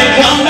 come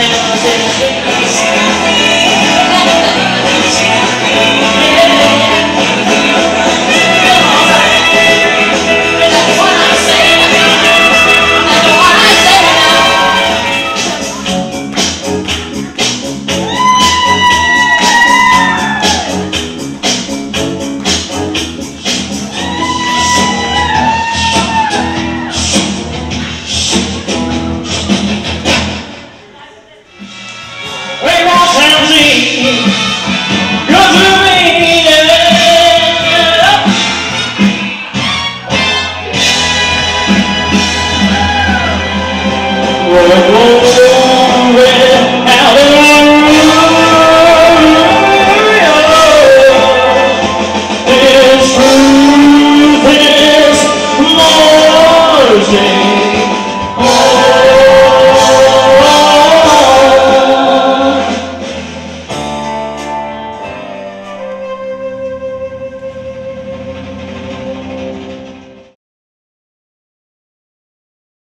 now,